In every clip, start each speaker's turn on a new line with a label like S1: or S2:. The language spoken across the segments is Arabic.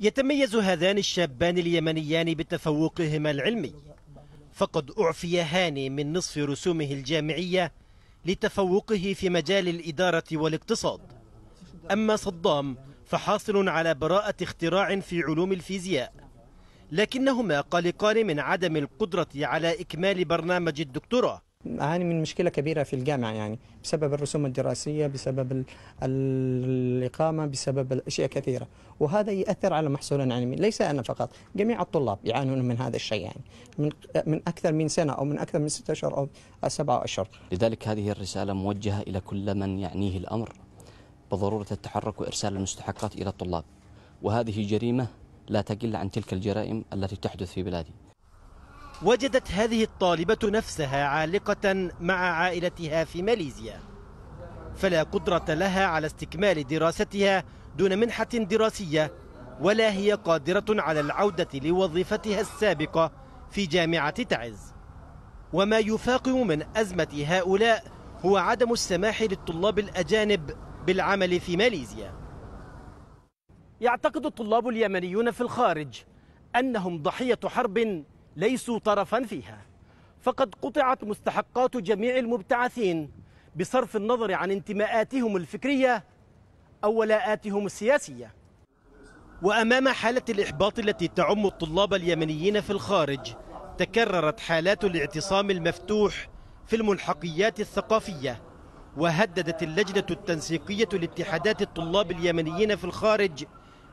S1: يتميز هذان الشابان اليمنيان بتفوقهما العلمي فقد أعفي هاني من نصف رسومه الجامعية لتفوقه في مجال الإدارة والاقتصاد. أما صدام فحاصل على براءة اختراع في علوم الفيزياء لكنهما قلقان من عدم القدرة على إكمال برنامج الدكتوراه.
S2: أعاني من مشكلة كبيرة في الجامعة يعني بسبب الرسوم الدراسية بسبب ال- الإقامة بسبب أشياء كثيرة. وهذا يأثر على محصولنا العلمي ليس أنا فقط جميع الطلاب يعانون من هذا الشيء يعني. من من أكثر من سنة أو من أكثر من ستة أشهر أو سبعة أشهر.
S3: لذلك هذه الرسالة موجهة إلى كل من يعنيه الأمر بضرورة التحرك وإرسال المستحقات إلى الطلاب. وهذه جريمة لا تقل عن تلك الجرائم التي تحدث في بلادي.
S1: وجدت هذه الطالبة نفسها عالقة مع عائلتها في ماليزيا. فلا قدرة لها على استكمال دراستها دون منحة دراسية ولا هي قادرة على العودة لوظيفتها السابقة في جامعة تعز. وما يفاقم من أزمة هؤلاء هو عدم السماح للطلاب الأجانب بالعمل في ماليزيا. يعتقد الطلاب اليمنيون في الخارج أنهم ضحية حرب ليسوا طرفا فيها. فقد قطعت مستحقات جميع المبتعثين بصرف النظر عن انتماءاتهم الفكرية أو ولاءاتهم السياسية. وأمام حالة الإحباط التي تعم الطلاب اليمنيين في الخارج تكررت حالات الاعتصام المفتوح في الملحقيات الثقافية وهددت اللجنة التنسيقية لاتحادات الطلاب اليمنيين في الخارج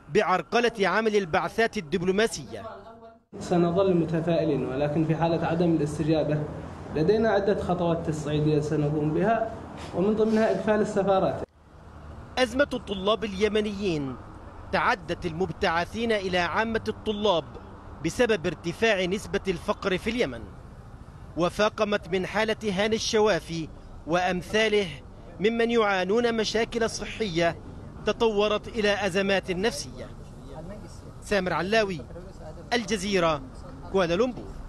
S1: بعرقلة عمل البعثات الدبلوماسية.
S4: سنظل متفائلين ولكن في حالة عدم الاستجابة لدينا عدة خطوات تصعيدية سنقوم بها ومن ضمنها إقفال السفارات.
S1: أزمة الطلاب اليمنيين تعدت المبتعثين إلى عامة الطلاب بسبب ارتفاع نسبة الفقر في اليمن وفاقمت من حالة هاني الشوافي وأمثاله ممن يعانون مشاكل صحية تطورت إلى أزمات نفسية. سامر علاوي الجزيرة كوالالمبور